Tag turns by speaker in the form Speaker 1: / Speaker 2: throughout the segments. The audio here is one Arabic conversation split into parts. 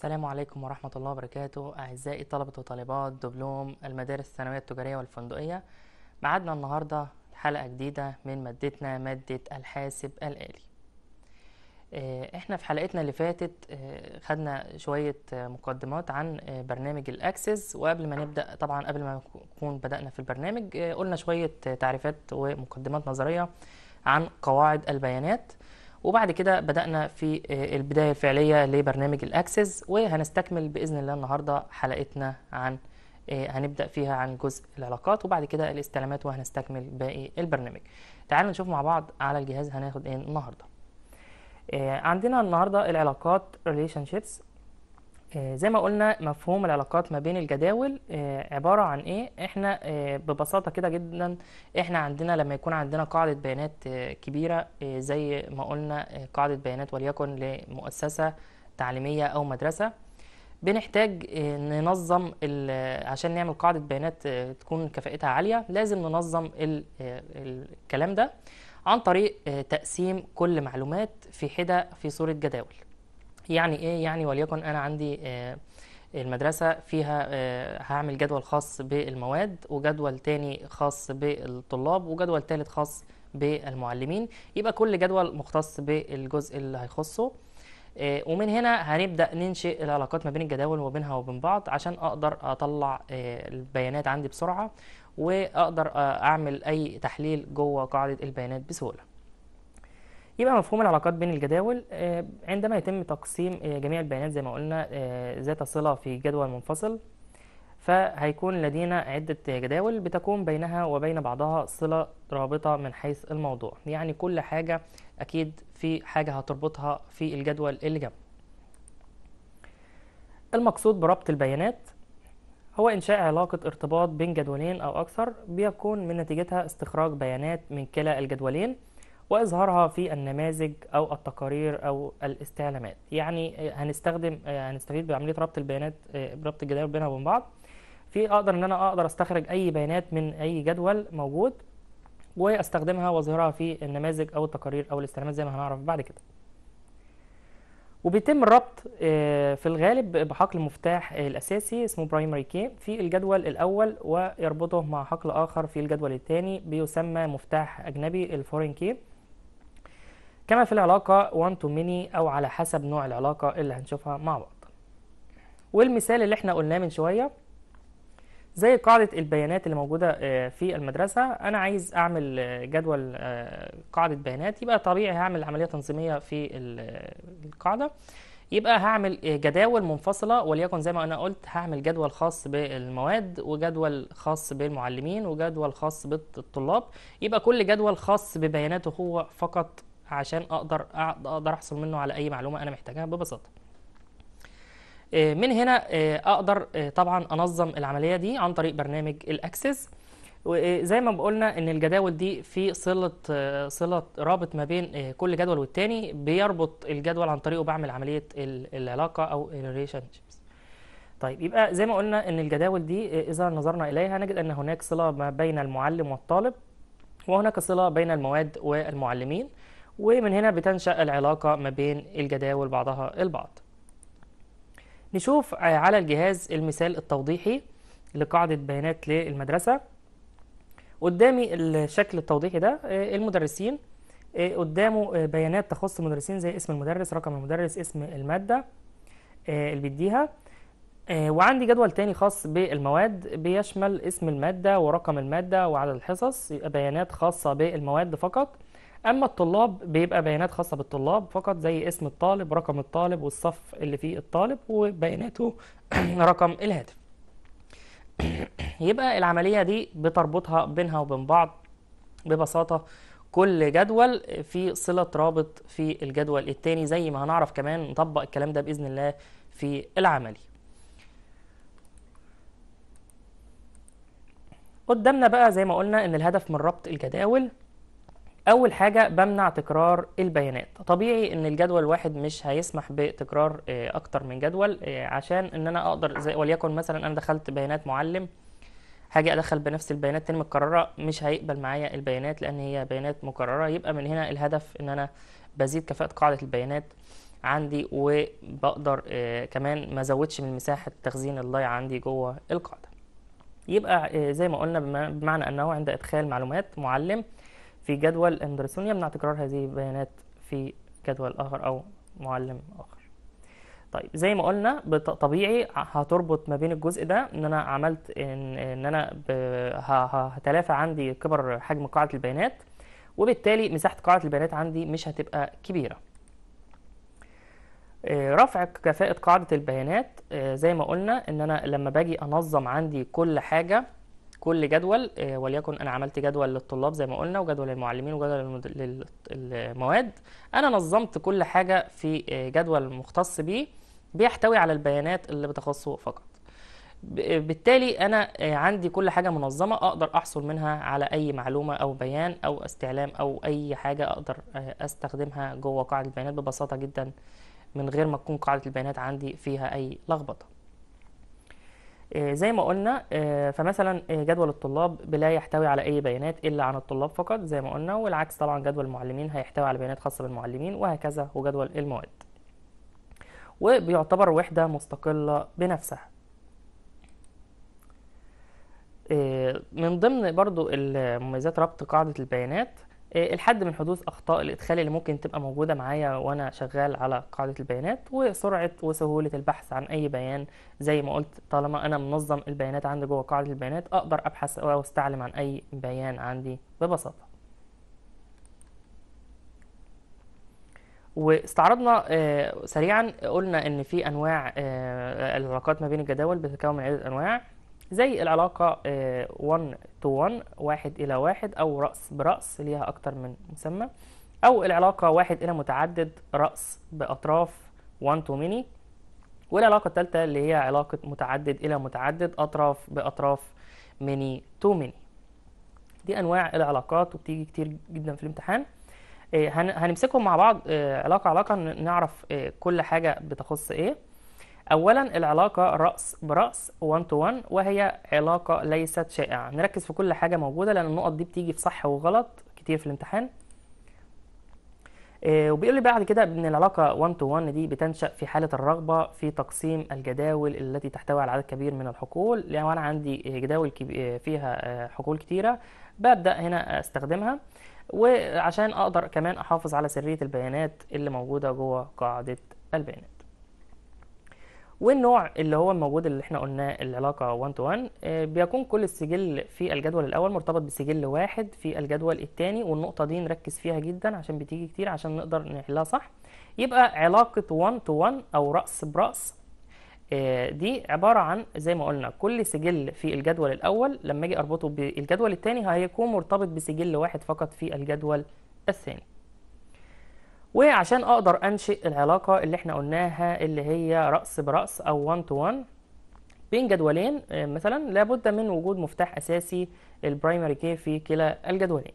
Speaker 1: السلام عليكم ورحمة الله وبركاته أعزائي طلبة وطالبات دبلوم المدارس الثانوية التجارية والفندقية. معادنا النهاردة حلقة جديدة من مادتنا مادة الحاسب الآلي. آه، إحنا في حلقتنا اللي فاتت آه، خدنا شوية مقدمات عن آه، برنامج الأكسس. وقبل ما نبدأ طبعا قبل ما نكون بدأنا في البرنامج قلنا شوية تعريفات ومقدمات نظرية عن قواعد البيانات. وبعد كده بدأنا في آه، البداية الفعلية لبرنامج الأكسس وهنستكمل بإذن الله النهاردة حلقتنا عن آه، هنبدأ فيها عن جزء العلاقات وبعد كده الاستعلامات وهنستكمل باقي البرنامج. تعالوا نشوف مع بعض على الجهاز هناخد إيه النهارده. آه، عندنا النهارده العلاقات relationships زي ما قلنا مفهوم العلاقات ما بين الجداول آه، عبارة عن إيه؟ إحنا آه، ببساطة كده جدا إحنا عندنا لما يكون عندنا قاعدة بيانات آه، كبيرة آه، زي ما قلنا آه، قاعدة بيانات وليكن لمؤسسة تعليمية أو مدرسة بنحتاج آه، ننظم عشان نعمل قاعدة بيانات آه، تكون كفاءتها عالية لازم ننظم ال- آه، الكلام ده عن طريق آه، تقسيم كل معلومات في حدة في صورة جداول. يعني إيه يعني وليكن أنا عندي آه، المدرسة فيها آه، هعمل جدول خاص بالمواد وجدول تاني خاص بالطلاب وجدول تالت خاص بالمعلمين. يبقى كل جدول مختص بالجزء اللي هيخصه. آه، ومن هنا هنبدأ ننشئ العلاقات ما بين الجداول وبينها وبين بعض عشان أقدر أطلع آه، البيانات عندي بسرعة وأقدر آه، أعمل أي تحليل جوه قاعدة البيانات بسهولة. يبقى مفهوم العلاقات بين الجداول آه، عندما يتم تقسيم آه، جميع البيانات زي ما قلنا آه، ذات صلة في جدول منفصل فهيكون لدينا عدة جداول بتكون بينها وبين بعضها صلة رابطة من حيث الموضوع. يعني كل حاجة أكيد في حاجة هتربطها في الجدول اللي جنبه. المقصود بربط البيانات هو إنشاء علاقة ارتباط بين جدولين أو أكثر بيكون من نتيجتها استخراج بيانات من كلا الجدولين وإظهارها في النماذج أو التقارير أو الاستعلامات. يعني هنستخدم هنستفيد بعملية ربط البيانات ربط الجداول بينها وبين بعض. في أقدر إن أنا أقدر أستخرج أي بيانات من أي جدول موجود وأستخدمها وأظهرها في النماذج أو التقارير أو الاستعلامات زي ما هنعرف بعد كده. وبيتم الربط آه، في الغالب بحقل مفتاح الأساسي اسمه primary key في الجدول الأول ويربطه مع حقل آخر في الجدول الثاني بيسمى مفتاح أجنبي ال foreign key كما في العلاقة 1 to many أو على حسب نوع العلاقة اللي هنشوفها مع بعض. والمثال اللي إحنا قلناه من شوية زي قاعدة البيانات اللي موجودة آه، في المدرسة أنا عايز أعمل آه، جدول آه، قاعدة بيانات يبقى طبيعي هعمل عملية تنظيمية في ال- القاعدة. يبقى هعمل جداول منفصلة وليكن زي ما أنا قلت هعمل جدول خاص بالمواد وجدول خاص بالمعلمين وجدول خاص بالطلاب. يبقى كل جدول خاص ببياناته هو فقط عشان أقدر أقدر أحصل منه على أي معلومة أنا محتاجها ببساطة. آه، من هنا آه، أقدر آه، طبعا أنظم العملية دي عن طريق برنامج ال Access. وزي ما قلنا إن الجداول دي في صلة صلة رابط ما بين كل جدول والتاني بيربط الجدول عن طريقه بعمل عملية ال- العلاقة أو ال relation طيب يبقى زي ما قلنا إن الجداول دي إذا نظرنا إليها نجد أن هناك صلة ما بين المعلم والطالب وهناك صلة بين المواد والمعلمين. ومن هنا بتنشأ العلاقة ما بين الجداول بعضها البعض. نشوف على الجهاز المثال التوضيحي لقاعدة بيانات للمدرسة. قدامي الشكل التوضيحي ده آه، المدرسين. آه، قدامه آه، بيانات تخص المدرسين زي اسم المدرس رقم المدرس اسم المادة اللي بيديها. وعندي جدول تاني خاص بالمواد بيشمل اسم المادة ورقم المادة وعدد الحصص بيانات خاصة بالمواد فقط. أما الطلاب بيبقى بيانات خاصة بالطلاب فقط زي اسم الطالب رقم الطالب والصف اللي فيه الطالب وبياناته رقم الهاتف. يبقى العملية دي بتربطها بينها وبين بعض ببساطة كل جدول في صلة رابط في الجدول التاني زي ما هنعرف كمان نطبق الكلام ده بإذن الله في العملي. قدامنا بقى زي ما قلنا إن الهدف من ربط الجداول أول حاجة بمنع تكرار البيانات. طبيعي إن الجدول الواحد مش هيسمح بتكرار آه، أكتر من جدول آه، عشان إن أنا أقدر زي وليكن مثلا أنا دخلت بيانات معلم هاجي أدخل بنفس البيانات تاني متكررة مش هيقبل معايا البيانات لأن هي بيانات مكررة. يبقى من هنا الهدف إن أنا بزيد كفاءة قاعدة البيانات عندي وبقدر آه، كمان ما أزودش من مساحة تخزين الضايع عندي جوه القاعدة. يبقى زي ما قلنا بمعنى أنه عند إدخال معلومات معلم في جدول اندرسون يمنع تكرار هذه البيانات في جدول آخر أو معلم آخر. طيب زي ما قلنا طبيعي هتربط ما بين الجزء ده إن أنا عملت ان, إن أنا هتلافى عندي كبر حجم قاعدة البيانات وبالتالي مساحة قاعدة البيانات عندي مش هتبقى كبيرة. آه، رفع كفاءة قاعدة البيانات آه، زي ما قلنا إن أنا لما باجي أنظم عندي كل حاجة كل جدول آه، وليكن أنا عملت جدول للطلاب زي ما قلنا وجدول للمعلمين وجدول للمواد. أنا نظمت كل حاجة في آه، جدول مختص بيه بيحتوي على البيانات اللي بتخصه فقط. بالتالي أنا آه، عندي كل حاجة منظمة أقدر أحصل منها على أي معلومة أو بيان أو استعلام أو أي حاجة أقدر أستخدمها جوه قاعدة البيانات ببساطة جدا من غير ما تكون قاعدة البيانات عندي فيها أي لخبطة. آه، زي ما قلنا آه، فمثلا آه، جدول الطلاب لا يحتوي على أي بيانات إلا عن الطلاب فقط زي ما قلنا والعكس طبعا جدول المعلمين هيحتوي على بيانات خاصة بالمعلمين وهكذا وجدول المواد. وبيعتبر وحدة مستقلة بنفسها. آه، من ضمن برضو المميزات ربط قاعدة البيانات آه، الحد من حدوث أخطاء الإدخال اللي ممكن تبقى موجودة معايا وأنا شغال على قاعدة البيانات وسرعة وسهولة البحث عن أي بيان. زي ما قلت طالما أنا منظم البيانات عندي جوه قاعدة البيانات أقدر أبحث أو أستعلم عن أي بيان عندي ببساطة. واستعرضنا آه، سريعا قلنا إن في أنواع آه، العلاقات ما بين الجداول بتتكون من عدة أنواع. زي العلاقة 1 to 1 واحد إلى واحد أو رأس برأس ليها أكتر من مسمى. أو العلاقة واحد إلى متعدد رأس بأطراف 1 to many. والعلاقة الثالثة اللي هي علاقة متعدد إلى متعدد أطراف بأطراف many to many. دي أنواع العلاقات وبتيجي كتير جدا في الامتحان. آه، هن- هنمسكهم مع بعض آه، علاقة علاقة نعرف آه، كل حاجة بتخص إيه. اولا العلاقة رأس برأس 1 to 1 وهي علاقة ليست شائعة. نركز في كل حاجة موجودة لأن النقط دي بتيجي في صح وغلط كتير في الامتحان. آه، وبيقول لي بعد كده إن العلاقة 1 to 1 دي بتنشأ في حالة الرغبة في تقسيم الجداول التي تحتوي على عدد كبير من الحقول. لو أنا عندي جداول آه، فيها آه، حقول كتيرة ببدأ هنا أستخدمها. وعشان أقدر كمان أحافظ على سرية البيانات اللي موجودة جوه قاعدة البيانات. والنوع اللي هو الموجود اللي إحنا قلناه العلاقة 1 to 1 آه، بيكون كل سجل في الجدول الأول مرتبط بسجل واحد في الجدول الثاني والنقطة دي نركز فيها جدا عشان بتيجي كتير عشان نقدر نحلها صح. يبقى علاقة 1 to 1 أو رأس برأس آه، دي عبارة عن زي ما قلنا كل سجل في الجدول الأول لما أجي أربطه بالجدول الثاني هيكون مرتبط بسجل واحد فقط في الجدول الثاني. وعشان أقدر أنشئ العلاقة اللي إحنا قلناها اللي هي رأس برأس أو 1 to 1 بين جدولين آه، مثلا لابد من وجود مفتاح أساسي البرايمري كي في كلا الجدولين.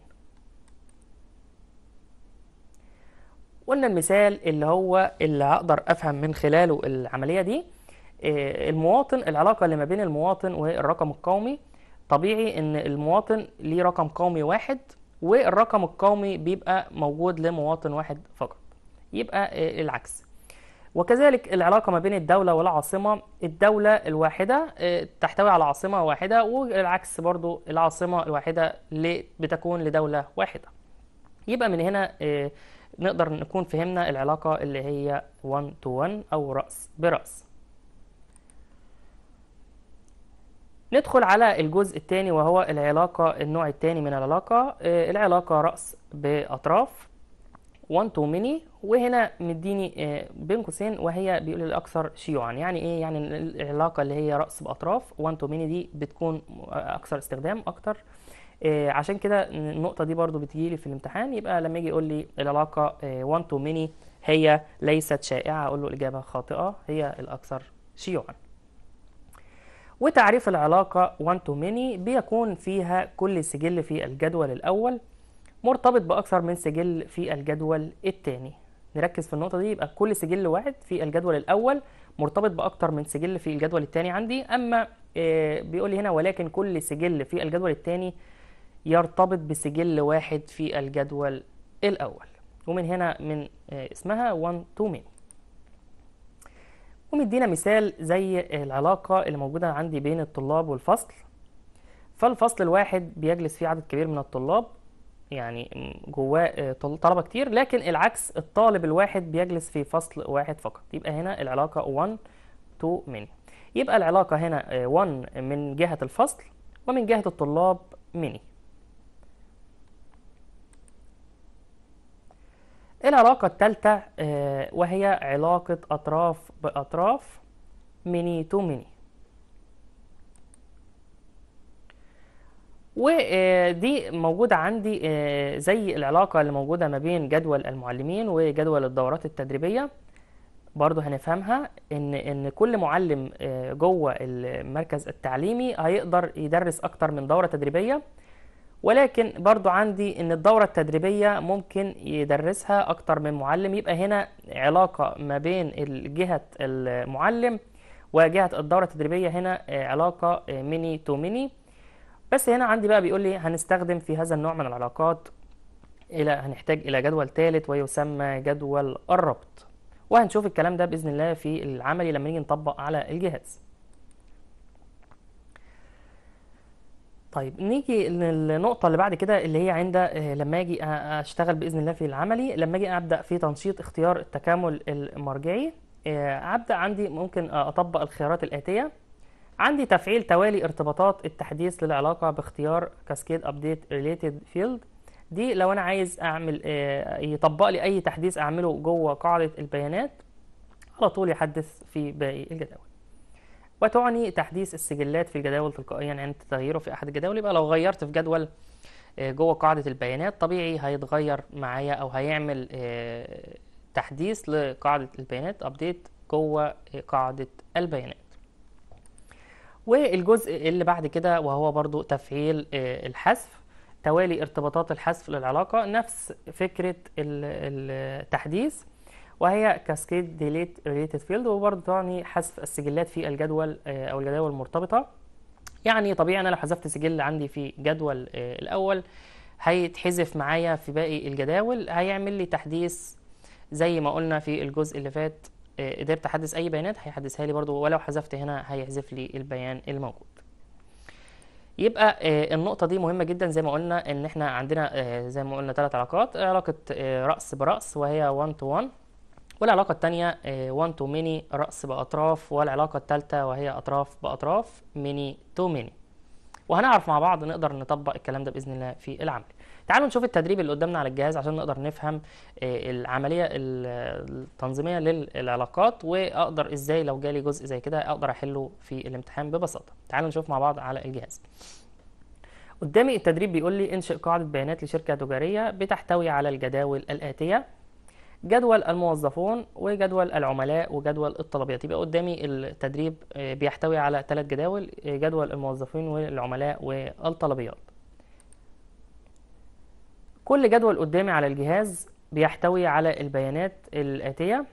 Speaker 1: قلنا المثال اللي هو اللي هقدر أفهم من خلاله العملية دي آه، المواطن العلاقة اللي ما بين المواطن والرقم القومي. طبيعي إن المواطن ليه رقم قومي واحد والرقم القومي بيبقى موجود لمواطن واحد فقط. يبقى آه، العكس. وكذلك العلاقة ما بين الدولة والعاصمة الدولة الواحدة آه، تحتوي على عاصمة واحدة والعكس برضو العاصمة الواحدة بتكون لدولة واحدة. يبقى من هنا آه، نقدر نكون فهمنا العلاقة اللي هي 1 to 1 أو رأس برأس. ندخل على الجزء الثاني وهو العلاقة النوع الثاني من العلاقة آه، العلاقة رأس بأطراف 1 to many وهنا مديني آه، بين قوسين وهي بيقول الأكثر شيوعا. يعني إيه؟ يعني العلاقة اللي هي رأس بأطراف 1 to many دي بتكون أكثر استخدام أكتر. آه، عشان كده النقطة دي برضو بتجيلي في الامتحان. يبقى لما يجي يقول لي العلاقة آه، 1 to many هي ليست شائعة أقول له الإجابة خاطئة هي الأكثر شيوعا. وتعريف العلاقة 1 to many بيكون فيها كل سجل في الجدول الأول مرتبط بأكثر من سجل في الجدول الثاني. نركز في النقطة دي يبقى كل سجل واحد في الجدول الأول مرتبط بأكتر من سجل في الجدول الثاني عندي. أما آه، بيقول لي هنا ولكن كل سجل في الجدول الثاني يرتبط بسجل واحد في الجدول الأول. ومن هنا من آه، اسمها 1 to many. ومدينا مثال زي العلاقة اللي موجودة عندي بين الطلاب والفصل. فالفصل الواحد بيجلس فيه عدد كبير من الطلاب يعني جواه طلبة كتير لكن العكس الطالب الواحد بيجلس في فصل واحد فقط. يبقى هنا العلاقة 1 to many. يبقى العلاقة هنا 1 من جهة الفصل ومن جهة الطلاب many. العلاقة الثالثة وهي علاقة أطراف بأطراف many to many ودي موجودة عندي زي العلاقة اللي موجودة ما بين جدول المعلمين وجدول الدورات التدريبية. برضو هنفهمها إن إن كل معلم جوه المركز التعليمي هيقدر يدرس أكتر من دورة تدريبية. ولكن برضو عندي إن الدورة التدريبية ممكن يدرسها أكتر من معلم. يبقى هنا علاقة ما بين جهة المعلم وجهة الدورة التدريبية. هنا علاقة many to many بس هنا عندي بقى بيقول لي هنستخدم في هذا النوع من العلاقات إلى هنحتاج إلى جدول ثالث ويسمى جدول الربط. وهنشوف الكلام ده بإذن الله في العملي لما نيجي نطبق على الجهاز. طيب نيجي للنقطة اللي بعد كده اللي هي عند لما أجي أشتغل بإذن الله في العملي لما أجي أبدأ في تنشيط اختيار التكامل المرجعي أبدأ عندي ممكن أطبق الخيارات الآتية. عندي تفعيل توالي ارتباطات التحديث للعلاقة باختيار cascade update related field دي لو أنا عايز أعمل يطبق لي أي تحديث أعمله جوه قاعدة البيانات على طول يحدث في باقي الجداول. وتعني تحديث السجلات في الجداول تلقائيا عند تغييره في أحد الجداول. يبقى لو غيرت في جدول جوه قاعدة البيانات طبيعي هيتغير معايا أو هيعمل تحديث لقاعدة البيانات ابديت جوه قاعدة البيانات. والجزء اللي بعد كده وهو برضو تفعيل الحذف توالي ارتباطات الحذف للعلاقة نفس فكرة التحديث. وهي cascade delete related field وبرضه تعني حذف السجلات في الجدول أو الجداول المرتبطة. يعني طبيعي أنا لو حذفت سجل عندي في جدول الأول هيتحذف معايا في باقي الجداول هيعمل لي تحديث زي ما قلنا في الجزء اللي فات قدرت أحدث أي بيانات هيحدثها لي برضو ولو حذفت هنا هيحذف لي البيان الموجود. يبقى النقطة دي مهمة جدا زي ما قلنا إن إحنا عندنا زي ما قلنا ثلاث علاقات علاقة رأس برأس وهي 1 to 1 والعلاقة الثانية 1 to many رأس بأطراف والعلاقة الثالثة وهي أطراف بأطراف many to many. وهنعرف مع بعض نقدر نطبق الكلام ده بإذن الله في العمل. تعالوا نشوف التدريب اللي قدامنا على الجهاز عشان نقدر نفهم العملية التنظيمية للعلاقات وأقدر إزاي لو جالي جزء زي كده أقدر أحله في الامتحان ببساطة. تعالوا نشوف مع بعض على الجهاز. قدامي التدريب بيقول لي انشئ قاعدة بيانات لشركة تجارية بتحتوي على الجداول الآتية. جدول الموظفون وجدول العملاء وجدول الطلبيات يبقى قدامي التدريب بيحتوي على ثلاث جداول جدول الموظفين والعملاء والطلبيات. كل جدول قدامي على الجهاز بيحتوي على البيانات الآتية.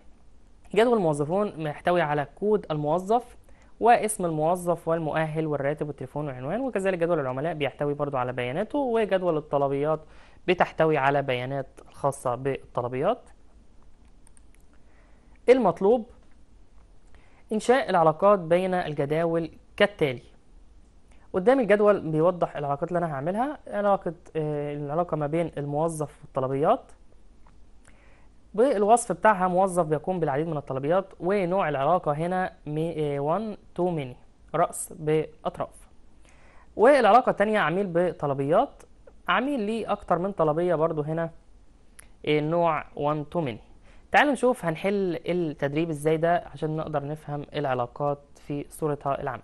Speaker 1: جدول الموظفون بيحتوي على كود الموظف واسم الموظف والمؤهل والراتب والتليفون والعنوان. وكذلك جدول العملاء بيحتوي برضو على بياناته وجدول الطلبيات بتحتوي على بيانات خاصة بالطلبيات. المطلوب إنشاء العلاقات بين الجداول كالتالي. قدامي الجدول بيوضح العلاقات اللي أنا هعملها علاقة العلاقة ما بين الموظف والطلبيات. بالوصف بتاعها موظف بيقوم بالعديد من الطلبيات ونوع العلاقة هنا 1 to many رأس بأطراف. والعلاقة التانية عميل بطلبيات. عميل ليه أكتر من طلبية برضو هنا نوع 1 to many. تعالوا نشوف هنحل التدريب إزاي ده عشان نقدر نفهم العلاقات في صورتها العملي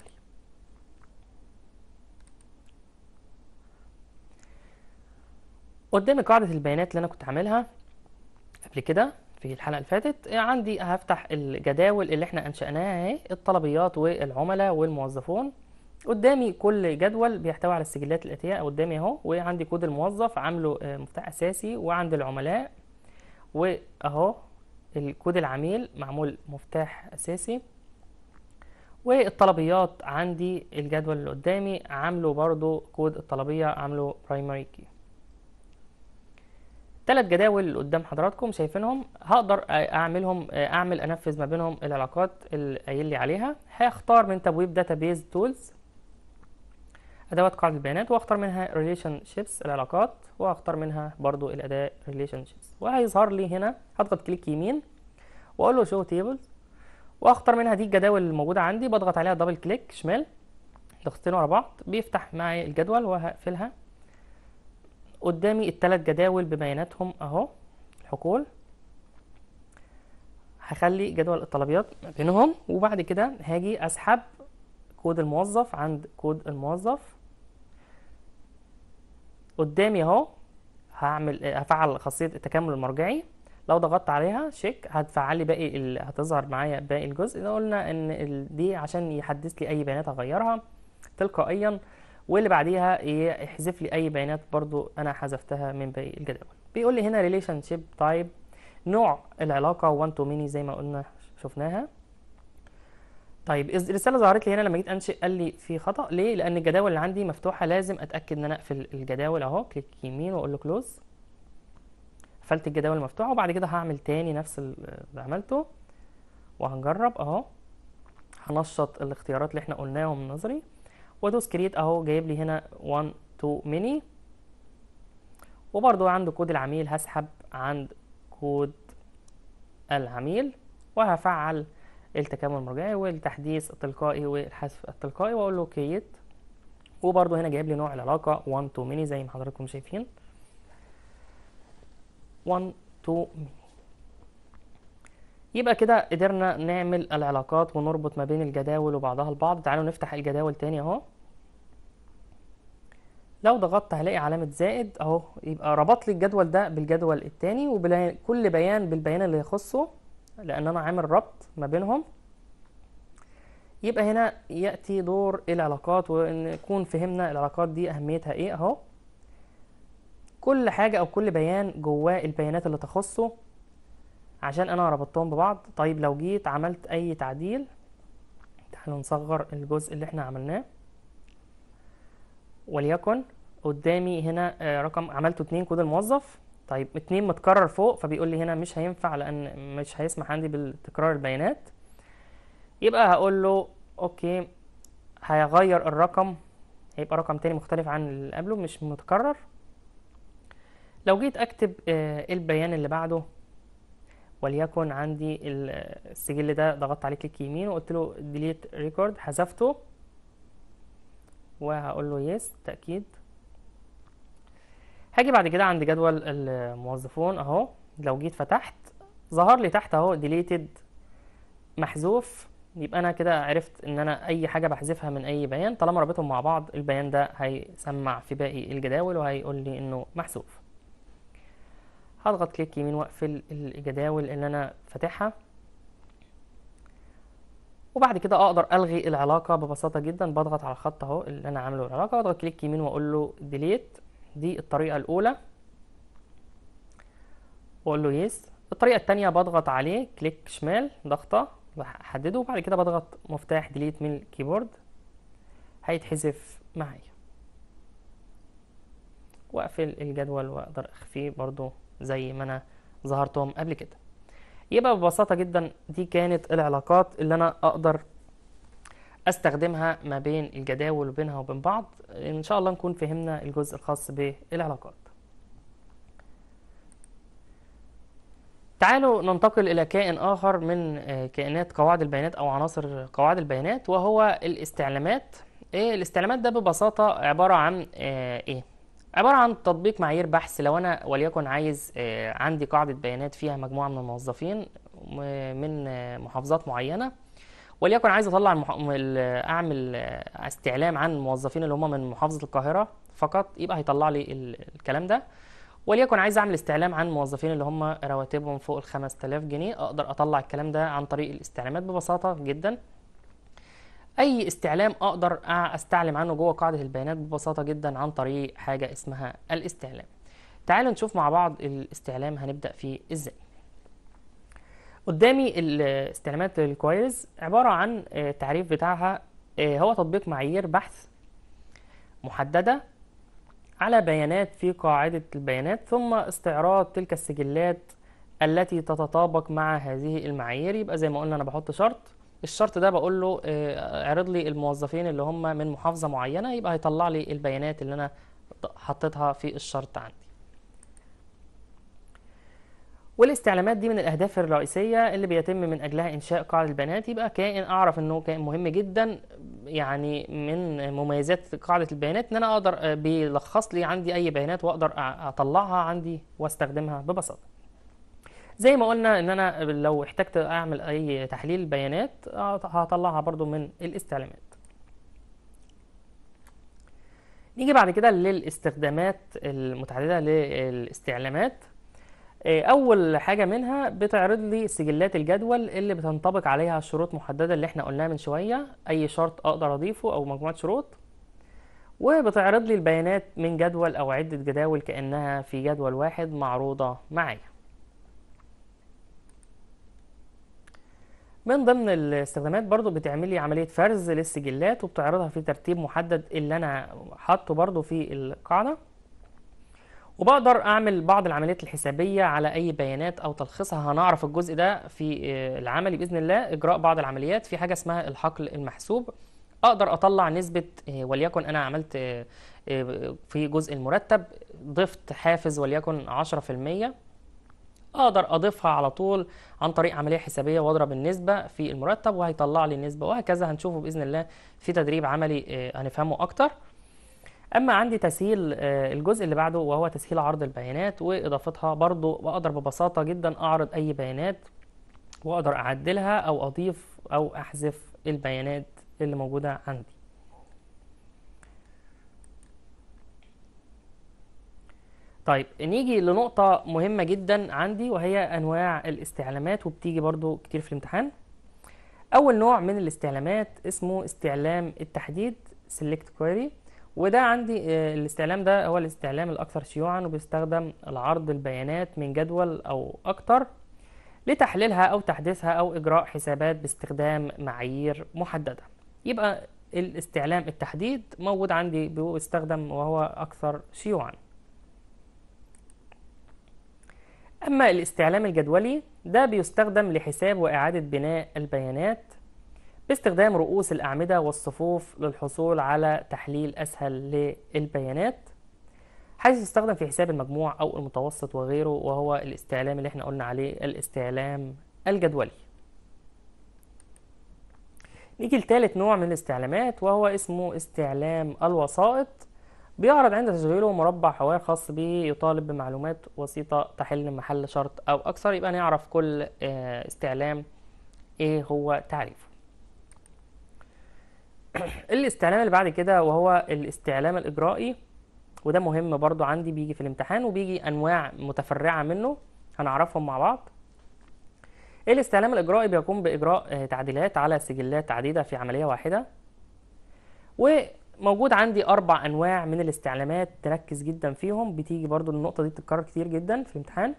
Speaker 1: قدامي قاعدة البيانات اللي أنا كنت عاملها قبل كده في الحلقة اللي فاتت. عندي هفتح الجداول اللي إحنا أنشأناها أهي الطلبيات والعملاء والموظفون. قدامي كل جدول بيحتوي على السجلات الآتية قدامي أهو وعندي كود الموظف عامله مفتاح أساسي وعند العملاء وأهو. الكود العميل معمول مفتاح أساسي. والطلبيات عندي الجدول اللي قدامي عامله برضو كود الطلبية عامله primary key ثلاث جداول اللي قدام حضراتكم شايفينهم. هقدر أعملهم أعمل أنفذ ما بينهم العلاقات اللي قايل لي عليها. هختار من تبويب database tools أدوات قاعدة البيانات وأختار منها relationships العلاقات وأختار منها برضو الأداة relationships وهيظهر لي هنا. هضغط click يمين وأقول له show tables وأختار منها دي الجداول الموجودة عندي. بضغط عليها double click شمال. ضغطتين ورا بعض. بيفتح معي الجدول وهقفلها. قدامي الثلاث جداول ببياناتهم أهو. الحقول. هخلي جدول الطلبيات بينهم. وبعد كده هاجي أسحب كود الموظف عند كود الموظف. قدامي أهو. هعمل هفعل خاصية التكامل المرجعي. لو ضغطت عليها check هتفعل لي باقي ال... هتظهر معايا باقي الجزء. ده قلنا إن ال... دي عشان يحدث لي أي بيانات اغيرها تلقائيا. واللي بعديها يحذف لي أي بيانات برضو أنا حذفتها من باقي الجداول. بيقول لي هنا relationship type نوع العلاقة 1 to many زي ما قلنا شفناها. طيب الرسالة ظهرت لي هنا لما جيت أنشئ قال لي في خطأ. ليه؟ لأن الجداول اللي عندي مفتوحة لازم أتأكد إن أنا أقفل الجداول أهو click يمين وأقول له close قفلت الجداول المفتوحة وبعد كده هعمل تاني نفس اللي عملته. وهنجرب أهو. هنشط الاختيارات اللي إحنا قلناهم نظري. وادوس create أهو جايب لي هنا 1 to many وبرضو عنده كود العميل هسحب عند كود العميل وهفعل التكامل المرجعي والتحديث التلقائي والحذف التلقائي. وأقول له create وبرضو هنا جايب لي نوع العلاقة. one to many زي ما حضراتكم شايفين. one to many يبقى كده قدرنا نعمل العلاقات ونربط ما بين الجداول وبعضها البعض تعالوا نفتح الجداول تاني أهو. لو ضغطت هلاقي علامة زائد أهو. يبقى ربط لي الجدول ده بالجدول التاني وكل بيان بالبيان اللي يخصه. لأن أنا عامل ربط ما بينهم. يبقى هنا يأتي دور العلاقات ونكون فهمنا العلاقات دي أهميتها إيه أهو. كل حاجة أو كل بيان جواه البيانات اللي تخصه عشان أنا ربطتهم ببعض. طيب لو جيت عملت أي تعديل تعالوا نصغر الجزء اللي إحنا عملناه. وليكن قدامي هنا رقم عملته اتنين كود الموظف. طيب اتنين متكرر فوق فبيقول لي هنا مش هينفع لأن مش هيسمح عندي بالتكرار البيانات. يبقى هقول له okay هيغير الرقم هيبقى رقم تاني مختلف عن اللي قبله مش متكرر. لو جيت أكتب البيان اللي بعده؟ وليكن عندي السجل ده ضغطت عليه كليك يمين وقلت له delete record حذفته. وهقول له yes تأكيد. هاجي بعد كده عند جدول الموظفون اهو. لو جيت فتحت ظهر لي تحت اهو deleted محذوف. يبقى أنا كده عرفت ان أنا اي حاجة بحذفها من اي بيان. طالما رابطهم مع بعض البيان ده هيسمع في باقي الجداول وهيقول لي انه محذوف. هضغط كليك يمين واقفل الجداول اللي أنا فاتحها. وبعد كده أقدر ألغي العلاقة ببساطة جدا. بضغط على الخط اهو اللي أنا عامله العلاقة. واضغط كليك يمين واقول له delete دي الطريقة الأولى. واقول له yes الطريقة الثانية بضغط عليه كليك شمال ضغطة بحدده وبعد كده بضغط مفتاح delete من ال keyboard هيتحذف معايا. واقفل الجدول واقدر اخفيه برضو زي ما أنا ظهرتهم قبل كده. يبقى ببساطة جدا دي كانت العلاقات اللي أنا أقدر أستخدمها ما بين الجداول وبينها وبين بعض. إن شاء الله نكون فهمنا الجزء الخاص بالعلاقات. تعالوا ننتقل إلى كائن آخر من كائنات قواعد البيانات أو عناصر قواعد البيانات وهو الاستعلامات. إيه الاستعلامات ده ببساطة عبارة عن إيه؟ عبارة عن تطبيق معايير بحث. لو أنا وليكن عايز عندي قاعدة بيانات فيها مجموعة من الموظفين من محافظات معينة وليكن عايز أطلع المح... أعمل استعلام عن الموظفين اللي هم من محافظة القاهرة فقط يبقى هيطلع لي الكلام ده. وليكن عايز أعمل استعلام عن الموظفين اللي هم رواتبهم فوق ال 5000 جنيه أقدر أطلع الكلام ده عن طريق الاستعلامات ببساطة جدا. أي استعلام أقدر أستعلم عنه جوه قاعدة البيانات ببساطة جدا عن طريق حاجة اسمها الاستعلام. تعالوا نشوف مع بعض الاستعلام هنبدأ فيه إزاي. قدامي الاستعلامات الكويريز عبارة عن التعريف بتاعها هو تطبيق معايير بحث محددة على بيانات في قاعدة البيانات ثم استعراض تلك السجلات التي تتطابق مع هذه المعايير. يبقى زي ما قلنا أنا بحط شرط. الشرط ده بقول له آه، اعرض لي الموظفين اللي هم من محافظة معينة يبقى هيطلع لي البيانات اللي أنا حطيتها في الشرط عندي. والاستعلامات دي من الأهداف الرئيسية اللي بيتم من أجلها إنشاء قاعدة البيانات يبقى كائن أعرف إنه كائن مهم جدا يعني من مميزات قاعدة البيانات إن أنا أقدر آه، بيلخص لي عندي أي بيانات وأقدر أطلعها عندي وأستخدمها ببساطة. زي ما قلنا إن أنا لو احتجت أعمل أي تحليل بيانات آه، هطلعها برضو من الاستعلامات. نيجي بعد كده للاستخدامات المتعددة للاستعلامات. أول حاجة منها بتعرض لي سجلات الجدول اللي بتنطبق عليها شروط محددة اللي إحنا قلناها من شوية. أي شرط أقدر أضيفه أو مجموعة شروط. وبتعرض لي البيانات من جدول أو عدة جداول كأنها في جدول واحد معروضة معايا. من ضمن الاستخدامات برضو بتعمل لي عملية فرز للسجلات وبتعرضها في ترتيب محدد اللي أنا حاطه برضو في القاعدة. وبقدر أعمل بعض العمليات الحسابية على أي بيانات أو تلخيصها. هنعرف الجزء ده في آه، العملي بإذن الله. إجراء بعض العمليات في حاجة اسمها الحقل المحسوب. أقدر أطلع نسبة آه، وليكن أنا عملت آه، في جزء المرتب ضفت حافز وليكن 10% أقدر أضيفها على طول عن طريق عملية حسابية وأضرب النسبة في المرتب وهيطلع لي النسبة وهكذا. هنشوفه بإذن الله في تدريب عملي هنفهمه أكتر. أما عندي تسهيل آه، الجزء اللي بعده وهو تسهيل عرض البيانات وإضافتها برضو بقدر ببساطة جدا أعرض أي بيانات وأقدر أعدلها أو أضيف أو أحذف البيانات اللي موجودة عندي. طيب نيجي لنقطة مهمة جدا عندي وهي أنواع الاستعلامات وبتيجي برضو كتير في الامتحان. أول نوع من الاستعلامات اسمه استعلام التحديد Select Query. وده عندي آه، الاستعلام ده هو الاستعلام الأكثر شيوعا وبيستخدم لعرض البيانات من جدول أو أكتر لتحليلها أو تحديثها أو إجراء حسابات باستخدام معايير محددة. يبقى الاستعلام التحديد موجود عندي بيستخدم وهو أكثر شيوعا. أما الاستعلام الجدولي ده بيستخدم لحساب وإعادة بناء البيانات باستخدام رؤوس الأعمدة والصفوف للحصول على تحليل أسهل للبيانات حيث يستخدم في حساب المجموع أو المتوسط وغيره وهو الاستعلام اللي إحنا قلنا عليه الاستعلام الجدولي. نيجي لثالث نوع من الاستعلامات وهو اسمه استعلام الوسائط. بيعرض عند تشغيله مربع حوار خاص به يطالب بمعلومات وسيطة تحل محل شرط أو أكثر. يبقى نعرف كل آه، استعلام إيه هو تعريفه. الاستعلام اللي بعد كده وهو الاستعلام الإجرائي وده مهم برضو عندي بيجي في الامتحان وبيجي أنواع متفرعة منه هنعرفهم مع بعض. الاستعلام الإجرائي بيقوم بإجراء آه، تعديلات على سجلات عديدة في عملية واحدة. وموجود عندي أربع أنواع من الاستعلامات تركز جدا فيهم. بتيجي برضو النقطة دي بتتكرر كتير جدا في الامتحان.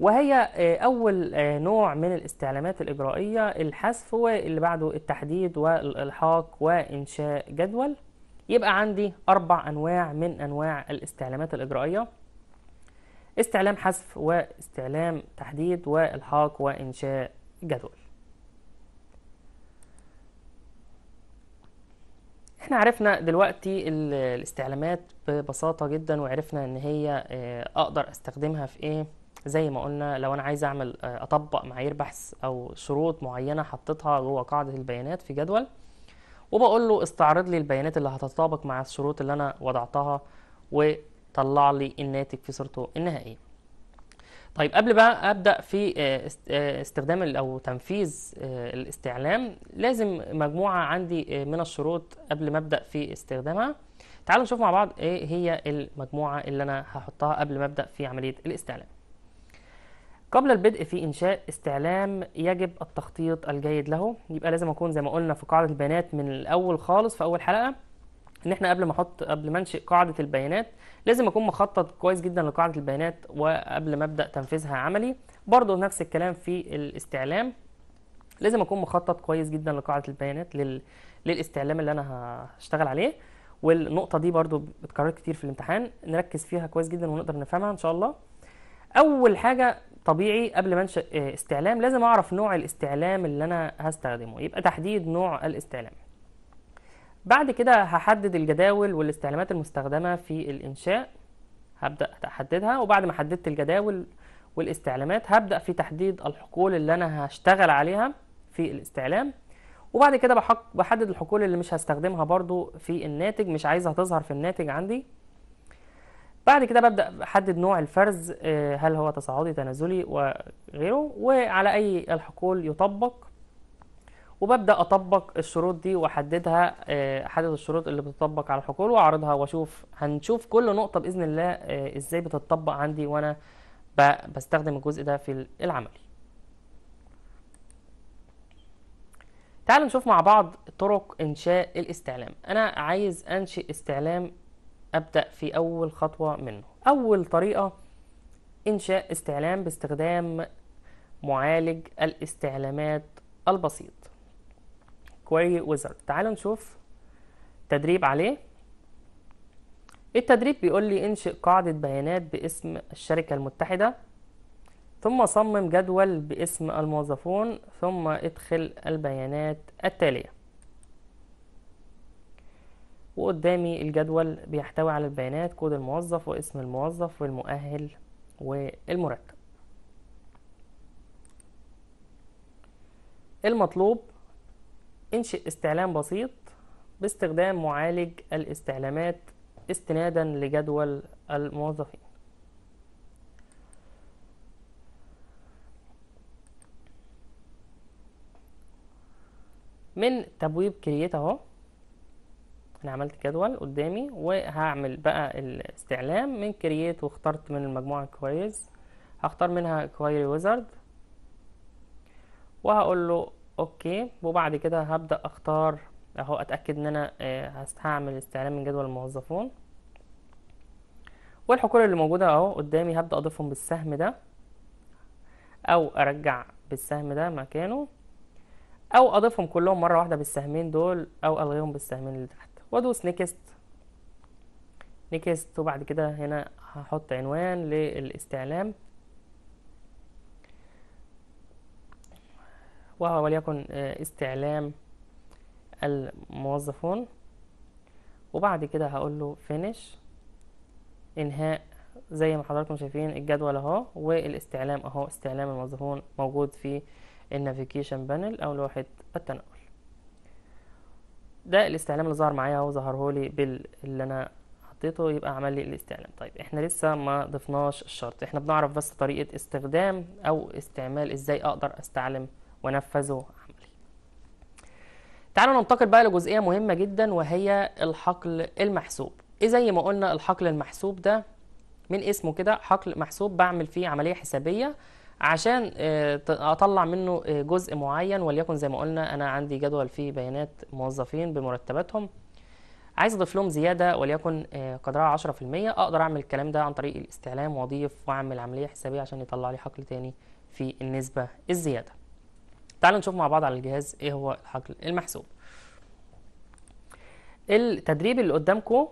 Speaker 1: وهي آه، أول آه، نوع من الاستعلامات الإجرائية. الحذف واللي بعده التحديد والإلحاق وإنشاء جدول. يبقى عندي أربع أنواع من أنواع الاستعلامات الإجرائية. استعلام حذف واستعلام تحديد وإلحاق وإنشاء جدول. إحنا عرفنا دلوقتي ال- الاستعلامات ببساطة جدا وعرفنا إن هي آه، أقدر أستخدمها في إيه؟ زي ما قلنا لو أنا عايز أعمل آه، أطبق معايير بحث أو شروط معينة حطيتها جوه قاعدة البيانات في جدول وبقول له استعرض لي البيانات اللي هتتطابق مع الشروط اللي أنا وضعتها وطلع لي الناتج في صورته النهائية طيب قبل بقى أبدأ في آه، آه، استخدام أو تنفيذ الاستعلام لازم مجموعة عندي من الشروط قبل ما أبدأ في استخدامها. تعالوا نشوف مع بعض إيه هي المجموعة اللي أنا هحطها قبل ما أبدأ في عملية الاستعلام. قبل البدء في إنشاء استعلام يجب التخطيط الجيد له. يبقى لازم أكون زي ما قلنا في قاعدة البيانات من الأول خالص في أول حلقة إن إحنا قبل ما أحط قبل ما أنشئ قاعدة البيانات لازم أكون مخطط كويس جدا لقاعدة البيانات وقبل ما أبدأ تنفيذها عملي. برضه نفس الكلام في الاستعلام لازم أكون مخطط كويس جدا لقاعدة البيانات لل... للاستعلام اللي أنا هشتغل عليه. والنقطة دي برضو بتكرر كتير في الامتحان نركز فيها كويس جدا ونقدر نفهمها إن شاء الله. أول حاجة طبيعي قبل ما انشئ آه، استعلام لازم أعرف نوع الاستعلام اللي أنا هستخدمه. يبقى تحديد نوع الاستعلام. بعد كده هحدد الجداول والاستعلامات المستخدمة في الإنشاء. هبدأ أحددها وبعد ما حددت الجداول والاستعلامات هبدأ في تحديد الحقول اللي أنا هشتغل عليها في الاستعلام. وبعد كده بحدد الحقول اللي مش هستخدمها برضو في الناتج مش عايزها تظهر في الناتج عندي. بعد كده ببدأ أحدد نوع الفرز آه، هل هو تصاعدي تنازلي وغيره وعلى أي الحقول يطبق. وببدأ أطبق الشروط دي وأحددها آه، أحدد الشروط اللي بتطبق على الحقول وأعرضها وأشوف هنشوف كل نقطة بإذن الله آه، إزاي بتطبق عندي وأنا ب- بستخدم الجزء ده في العملي تعالوا نشوف مع بعض طرق إنشاء الاستعلام. أنا عايز أنشئ استعلام أبدأ في أول خطوة منه. أول طريقة إنشاء استعلام باستخدام معالج الاستعلامات البسيط. Query Wizard. تعالوا نشوف تدريب عليه. التدريب بيقول لي إنشئ قاعدة بيانات باسم الشركة المتحدة ثم صمم جدول باسم الموظفون ثم ادخل البيانات التالية. وقدامي الجدول بيحتوي على البيانات كود الموظف واسم الموظف والمؤهل والمرتب. المطلوب انشئ استعلام بسيط باستخدام معالج الاستعلامات استنادا لجدول الموظفين. من تبويب create اهو. أنا عملت جدول قدامي وهعمل بقى الاستعلام من create واخترت من المجموعة queries هختار منها query wizard وهقول له okay وبعد كده هبدأ أختار أهو أتأكد إن أنا آه، هست- هعمل استعلام من جدول الموظفون. والحقول اللي موجودة أهو قدامي هبدأ أضيفهم بالسهم ده أو أرجع بالسهم ده مكانه أو أضيفهم كلهم مرة واحدة بالسهمين دول أو ألغيهم بالسهمين اللي تحت. وادوس next. next وبعد كده هنا هحط عنوان للاستعلام. وهو وليكن آه، استعلام الموظفون. وبعد كده هقول له finish. إنهاء. زي ما حضراتكم شايفين الجدول أهو والاستعلام أهو استعلام الموظفون موجود في ال navigation panel أو لوحة التنقل. ده الاستعلام اللي ظهر معايا اهو ظهره لي بال اللي أنا حطيته يبقى عمل لي الاستعلام. طيب إحنا لسه ما ضفناش الشرط. إحنا بنعرف بس طريقة استخدام أو استعمال إزاي أقدر أستعلم وأنفذه عملي تعالوا ننتقل بقى لجزئية مهمة جدا وهي الحقل المحسوب. إيه زي ما قلنا الحقل المحسوب ده؟ من اسمه كده حقل محسوب بعمل فيه عملية حسابية عشان آه، أطلع منه آه، جزء معين وليكن زي ما قلنا أنا عندي جدول فيه بيانات موظفين بمرتباتهم. عايز أضيف لهم زيادة وليكن آه، قدرها 10% أقدر أعمل الكلام ده عن طريق الاستعلام وأضيف وأعمل عملية حسابية عشان يطلع لي حقل تاني في النسبة الزيادة. تعالوا نشوف مع بعض على الجهاز إيه هو الحقل المحسوب. التدريب اللي قدامكم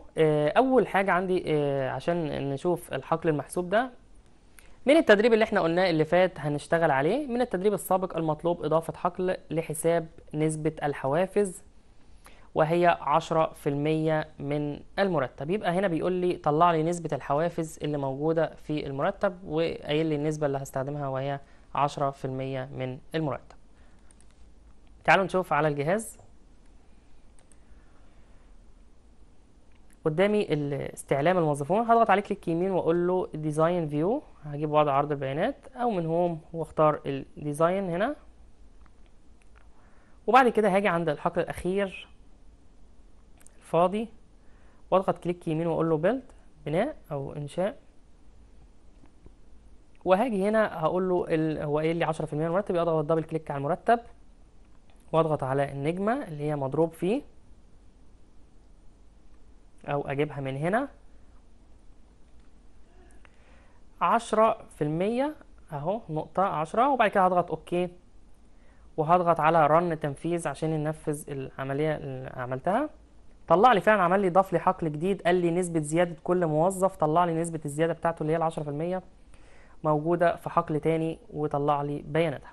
Speaker 1: أول حاجة عندي عشان نشوف الحقل المحسوب ده من التدريب اللي إحنا قلناه اللي فات هنشتغل عليه من التدريب السابق المطلوب إضافة حقل لحساب نسبة الحوافز وهي عشرة في المية من المرتب. يبقى هنا بيقول لي طلع لي نسبة الحوافز اللي موجودة في المرتب وقايل لي النسبة اللي هستخدمها وهي عشرة في المية من المرتب. تعالوا نشوف على الجهاز. قدامي الاستعلام الموظفون هضغط عليه كليك يمين وأقول له design view هجيب وضع عرض البيانات أو من home واختار ال design هنا. وبعد كده هاجي عند الحقل الأخير الفاضي واضغط كليك يمين وأقول له build بناء أو إنشاء. وهاجي هنا هقول له ال... هو قايل لي 10% من المرتب أضغط double click على المرتب واضغط على النجمة اللي هي مضروب فيه. أو أجيبها من هنا. عشرة في المية أهو نقطة عشرة وبعد كده هضغط okay. وهضغط على run تنفيذ عشان ينفذ العملية اللي عملتها. طلع لي فعلا عمل لي ضاف لي حقل جديد قال لي نسبة زيادة كل موظف طلع لي نسبة الزيادة بتاعته اللي هي العشرة في المية موجودة في حقل تاني وطلع لي بياناتها.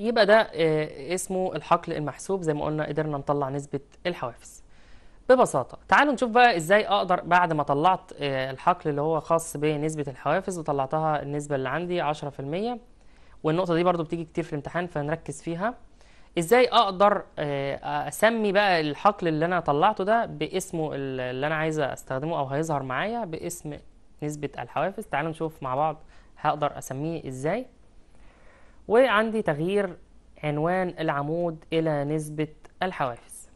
Speaker 1: يبقى ده آه، اسمه الحقل المحسوب. زي ما قلنا قدرنا نطلع نسبة الحوافز. ببساطة تعالوا نشوف بقى إزاي أقدر بعد ما طلعت آه، الحقل اللي هو خاص بنسبة الحوافز وطلعتها النسبة اللي عندي عشرة في المية. والنقطة دي برضو بتيجي كتير في الامتحان فنركز فيها. إزاي أقدر آه، أسمي بقى الحقل اللي أنا طلعته ده باسمه اللي أنا عايز أستخدمه أو هيظهر معايا باسم نسبة الحوافز؟ تعالوا نشوف مع بعض هقدر أسميه إزاي. وعندي تغيير عنوان العمود إلى نسبة الحوافز.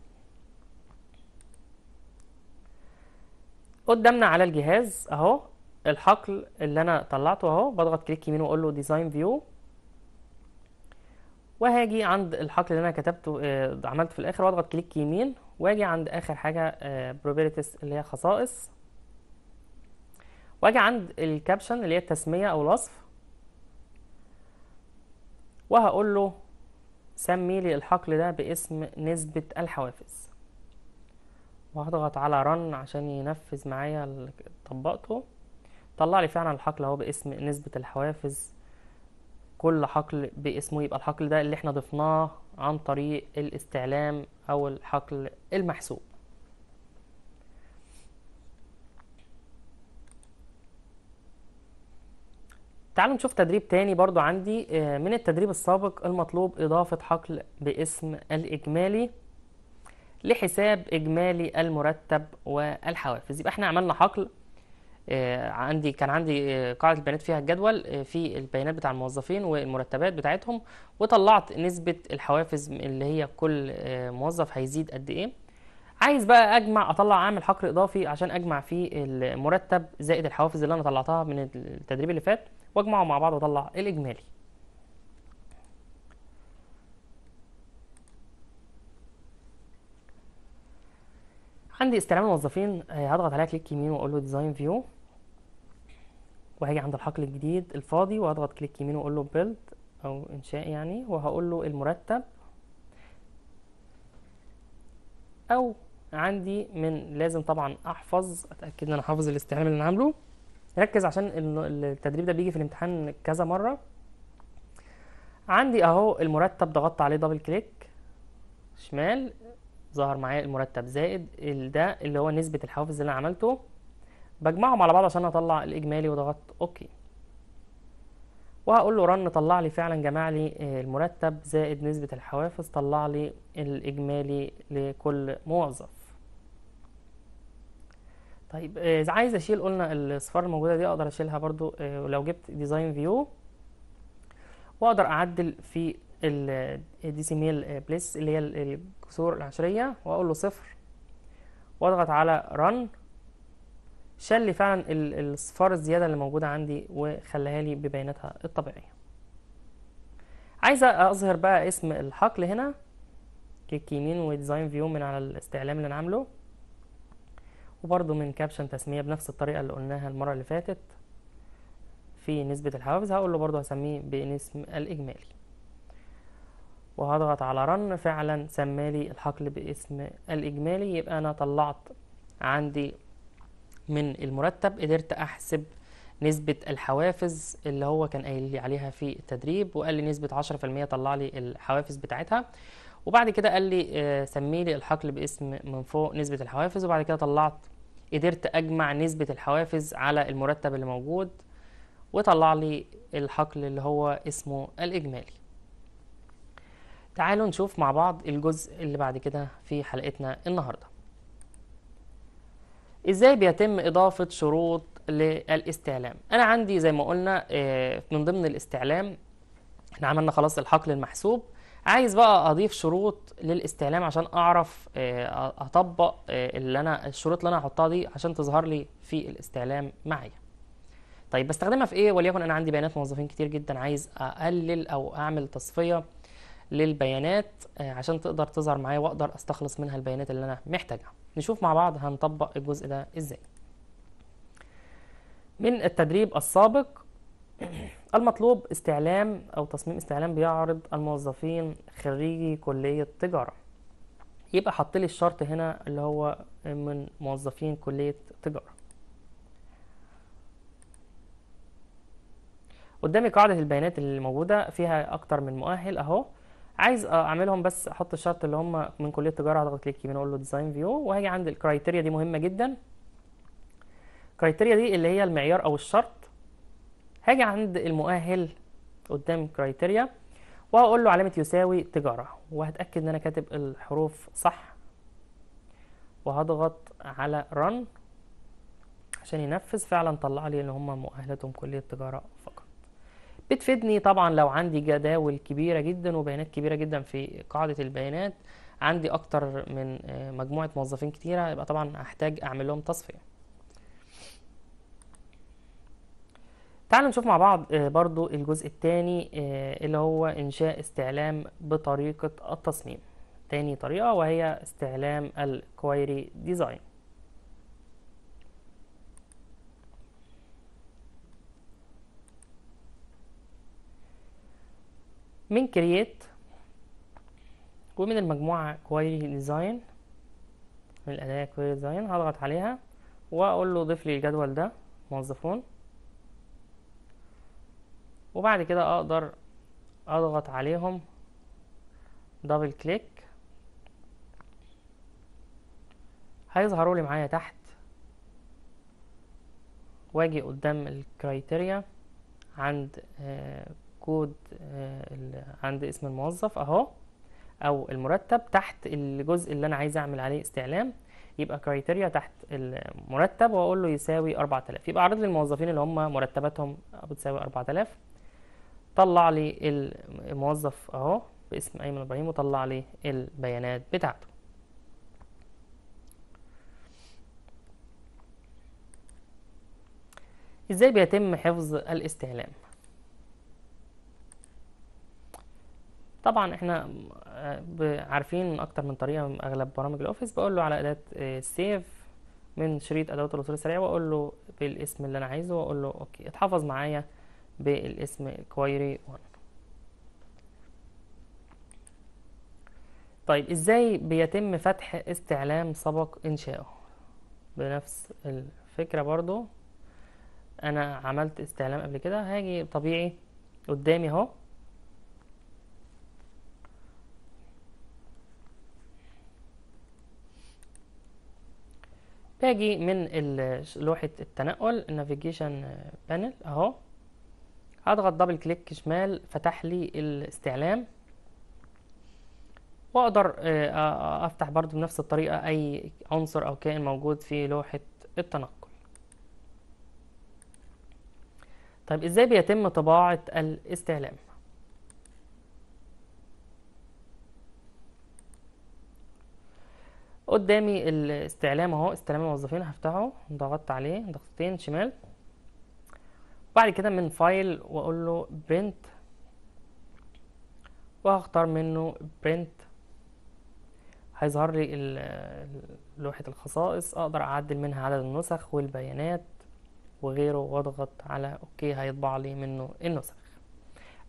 Speaker 1: قدامنا على الجهاز أهو الحقل اللي أنا طلعته أهو بضغط كليك يمين وأقول له design view وهاجي عند الحقل اللي أنا كتبته آه، عملته في الآخر وأضغط كليك يمين وأجي عند آخر حاجة properties اللي هي خصائص. وأجي عند ال caption اللي هي التسمية أو الوصف. وهقول له سمي لي الحقل ده باسم نسبة الحوافز. وهضغط على run عشان ينفذ معايا اللي طبقته. طلع لي فعلا الحقل أهو باسم نسبة الحوافز. كل حقل باسمه يبقى الحقل ده اللي إحنا ضفناه عن طريق الاستعلام أو الحقل المحسوب. تعالوا نشوف تدريب تاني برضو عندي آه، من التدريب السابق المطلوب إضافة حقل باسم الإجمالي لحساب إجمالي المرتب والحوافز. يبقى إحنا عملنا حقل آه، عندي كان عندي آه، قاعدة البيانات فيها الجدول في البيانات بتاع الموظفين والمرتبات بتاعتهم وطلعت نسبة الحوافز اللي هي كل موظف هيزيد قد إيه. عايز بقى أجمع أطلع أعمل حقل إضافي عشان أجمع فيه المرتب زائد الحوافز اللي أنا طلعتها من التدريب اللي فات. واجمعهم مع بعض واطلع الإجمالي؟ عندي استعلام الموظفين آه، هضغط عليها كليك يمين وأقول له design view وهاجي عند الحقل الجديد الفاضي واضغط click يمين وأقول له build أو إنشاء يعني. وهقول له المرتب. أو عندي من لازم طبعا أحفظ أتأكد إن أنا حافظ الاستعلام اللي أنا عامله. ركز عشان ال- التدريب ده بيجي في الامتحان كذا مرة. عندي أهو المرتب ضغطت عليه double click شمال ظهر معايا المرتب زائد ده اللي هو نسبة الحوافز اللي أنا عملته. بجمعهم على بعض عشان أطلع الإجمالي وضغطت. OK. وهقول له run طلع لي فعلا جمع لي آه، المرتب زائد نسبة الحوافز طلع لي الإجمالي لكل موظف. طيب آه، إذا عايز أشيل قلنا الصفار الموجودة دي أقدر أشيلها برضو آه، ولو جبت design view وأقدر أعدل في ال decimal place اللي هي ال- الكسور العشرية وأقول له صفر. واضغط على run شال لي فعلا ال- الصفار الزيادة اللي موجودة عندي وخلاها لي ببياناتها الطبيعية. عايز أظهر بقى اسم الحقل هنا click يمين و design view من على الاستعلام اللي أنا عامله. وبرضو من caption تسمية بنفس الطريقة اللي قلناها المرة اللي فاتت في نسبة الحوافز. هقول له برضو هسميه باسم الإجمالي. وهضغط على رن فعلا سمالي الحقل باسم الإجمالي. يبقى أنا طلعت عندي من المرتب قدرت أحسب نسبة الحوافز اللي هو كان قايل لي عليها في التدريب وقال لي نسبة عشرة في المية طلع لي الحوافز بتاعتها. وبعد كده قال لي آه، سمي لي الحقل باسم من فوق نسبة الحوافز. وبعد كده طلعت قدرت أجمع نسبة الحوافز على المرتب اللي موجود وطلع لي الحقل اللي هو اسمه الإجمالي. تعالوا نشوف مع بعض الجزء اللي بعد كده في حلقتنا النهارده. إزاي بيتم إضافة شروط للاستعلام؟ أنا عندي زي ما قلنا آه، من ضمن الاستعلام إحنا عملنا خلاص الحقل المحسوب. عايز بقى أضيف شروط للاستعلام عشان أعرف آه، أطبق آه، اللي أنا الشروط اللي أنا هحطها دي عشان تظهر لي في الاستعلام معايا. طيب بستخدمها في إيه؟ وليكن أنا عندي بيانات موظفين كتير جدا عايز أقلل أو أعمل تصفية للبيانات آه، عشان تقدر تظهر معايا وأقدر أستخلص منها البيانات اللي أنا محتاجها. نشوف مع بعض هنطبق الجزء ده إزاي. من التدريب السابق المطلوب استعلام أو تصميم استعلام بيعرض الموظفين خريجي كلية تجارة. يبقى حط لي الشرط هنا اللي هو من موظفين كلية تجارة. قدامي قاعدة البيانات اللي موجودة فيها أكتر من مؤهل أهو. عايز أعملهم بس أحط الشرط اللي هم من كلية تجارة هضغط click يمين أقول له design view وهاجي عند ال criteria دي مهمة جدا. ال criteria دي اللي هي المعيار أو الشرط. هاجي عند المؤهل قدام criteria وهقول له علامة يساوي تجارة وهتأكد إن أنا كاتب الحروف صح. وهضغط على run عشان ينفذ. فعلا طلع لي إن هم مؤهلاتهم كلية تجارة فقط. بتفيدني طبعا لو عندي جداول كبيرة جدا وبيانات كبيرة جدا في قاعدة البيانات. عندي أكتر من مجموعة موظفين كتيرة يبقى طبعا أحتاج أعمل لهم تصفية. تعالوا نشوف مع بعض برضو الجزء الثاني اللي هو إنشاء استعلام بطريقة التصميم. تاني طريقة وهي استعلام ال query design من create ومن المجموعة query design من الأداة query design هضغط عليها وأقول له ضيف لي الجدول ده موظفون. وبعد كده أقدر أضغط عليهم double click هيظهروا لي معايا تحت. واجي قدام ال criteria عند آه كود آه عند اسم الموظف أهو أو المرتب تحت الجزء اللي أنا عايز أعمل عليه استعلام. يبقى criteria تحت المرتب وأقول له يساوي 4000 يبقى عرض لي الموظفين اللي هم مرتباتهم بتساوي 4000 طلع لي الموظف اهو باسم ايمن إبراهيم وطلع لي البيانات بتاعته. إزاي بيتم حفظ الاستعلام؟ طبعا إحنا عارفين أكتر من طريقة من اغلب برامج ال Office بقول له على أداة save من شريط أدوات الوصول السريع وأقول له بالاسم اللي أنا عايزه وأقول له OK اتحفظ معايا. بالاسم query 1 طيب إزاي بيتم فتح استعلام سبق إنشاؤه؟ بنفس الفكرة برضو. أنا عملت استعلام قبل كده هاجي طبيعي قدامي أهو. باجي من لوحة التنقل ال navigation panel أهو. هضغط double click شمال فتح لي الاستعلام. وأقدر أفتح برضو بنفس الطريقة أي عنصر أو كائن موجود في لوحة التنقل. طيب إزاي بيتم طباعة الاستعلام؟ قدامي الاستعلام أهو استعلام الموظفين هفتحه ضغطت عليه ضغطتين شمال. بعد كده من file واقول له print وهختار منه print هيظهر لي لوحة الخصائص أقدر أعدل منها عدد النسخ والبيانات وغيره وأضغط على OK هيطبع لي منه النسخ.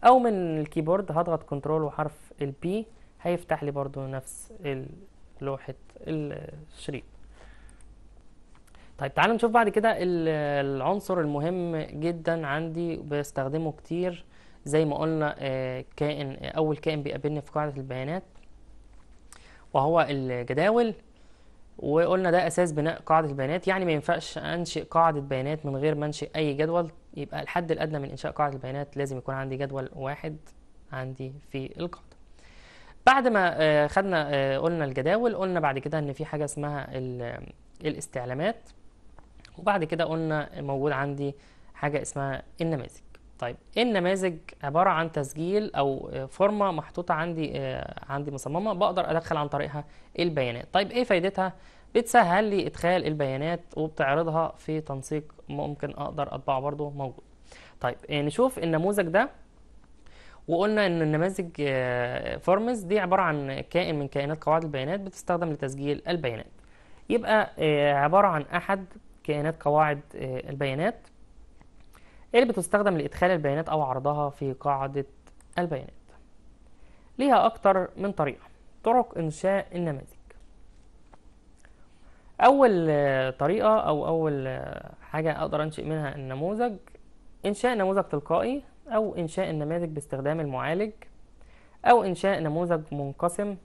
Speaker 1: أو من ال keyboard هضغط control وحرف ال P هيفتح لي برضو نفس لوحة الشريط. طيب تعالوا نشوف بعد كده العنصر المهم جدا عندي بستخدمه كتير. زي ما قلنا كائن أول كائن بيقابلني في قاعدة البيانات وهو الجداول. وقلنا ده أساس بناء قاعدة البيانات. يعني ما ينفعش أنشئ قاعدة بيانات من غير ما أنشئ أي جدول. يبقى الحد الأدنى من إنشاء قاعدة البيانات لازم يكون عندي جدول واحد عندي في القاعدة. بعد ما خدنا قلنا الجداول قلنا بعد كده إن في حاجة اسمها الاستعلامات. وبعد كده قلنا موجود عندي حاجة اسمها النماذج. طيب النماذج عبارة عن تسجيل أو فورمة محطوطة عندي عندي مصممة بقدر أدخل عن طريقها البيانات. طيب إيه فايدتها؟ بتسهل لي إدخال البيانات وبتعرضها في تنسيق ممكن أقدر أطبعه برضو موجود. طيب نشوف النموذج ده. وقلنا إن النماذج فورمز دي عبارة عن كائن من كائنات قواعد البيانات بتستخدم لتسجيل البيانات. يبقى عبارة عن أحد كائنات قواعد البيانات اللي بتستخدم لإدخال البيانات أو عرضها في قاعدة البيانات. ليها أكتر من طريقة طرق إنشاء النماذج. أول آه، طريقة أو أول آه، حاجة أقدر أنشئ منها النموذج إنشاء نموذج تلقائي أو إنشاء النماذج باستخدام المعالج أو إنشاء نموذج منقسم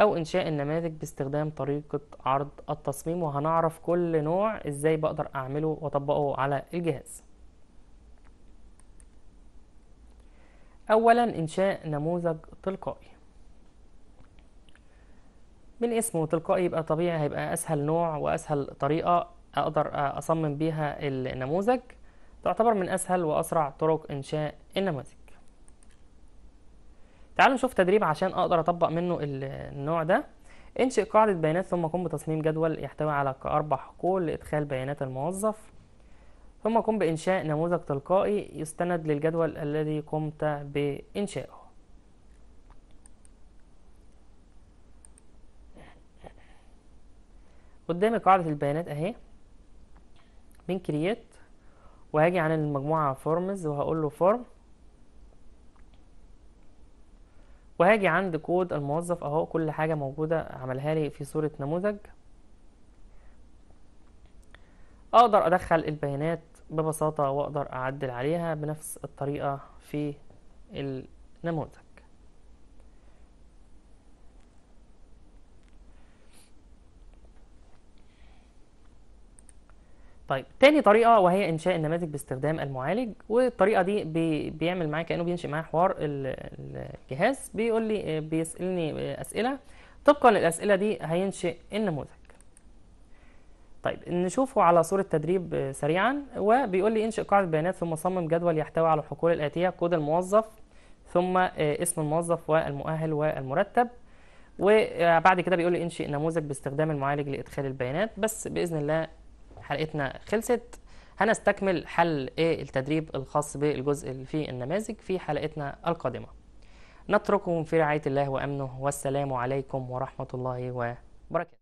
Speaker 1: أو إنشاء النماذج باستخدام طريقة عرض التصميم وهنعرف كل نوع إزاي بقدر أعمله وأطبقه على الجهاز. أولا إنشاء نموذج تلقائي. من اسمه تلقائي يبقى طبيعي هيبقى أسهل نوع وأسهل طريقة أقدر أصمم بيها النموذج. تعتبر من أسهل وأسرع طرق إنشاء النماذج. تعالوا نشوف تدريب عشان أقدر أطبق منه النوع ده. انشئ قاعدة بيانات ثم قم بتصميم جدول يحتوي على أربع حقول لإدخال بيانات الموظف. ثم قم بإنشاء نموذج تلقائي يستند للجدول الذي قمت بإنشائه قدامي قاعدة البيانات أهي. من create. وهاجي عن المجموعة forms وهقول له form وهاجي عند كود الموظف اهو كل حاجة موجودة عملها لي في صورة نموذج. أقدر أدخل البيانات ببساطة وأقدر أعدل عليها بنفس الطريقة في النموذج. طيب تاني طريقة وهي إنشاء النماذج باستخدام المعالج والطريقة دي بي بيعمل معايا كأنه بينشئ معايا حوار الجهاز بيقول لي بيسألني أسئلة. طبقا للأسئلة دي هينشئ النموذج. طيب نشوفه على صورة تدريب سريعا وبيقول لي انشئ قاعدة بيانات ثم صمم جدول يحتوي على الحقول الآتية كود الموظف ثم اسم الموظف والمؤهل والمرتب. وبعد كده بيقول لي انشئ نموذج باستخدام المعالج لإدخال البيانات. بس بإذن الله حلقتنا خلصت. هنستكمل حل إيه التدريب الخاص بالجزء اللي فيه النماذج في حلقتنا القادمة. نترككم في رعاية الله وأمنه. والسلام عليكم ورحمة الله وبركاته.